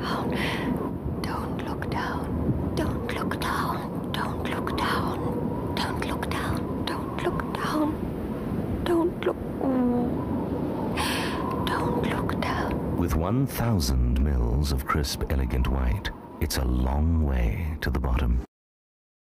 down. Don't look down. Don't look down. Don't look down. Don't look down. Don't look down. Don't look. Don't look down. With 1,000 mils of crisp, elegant white, it's a long way to the bottom.